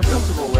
Festival.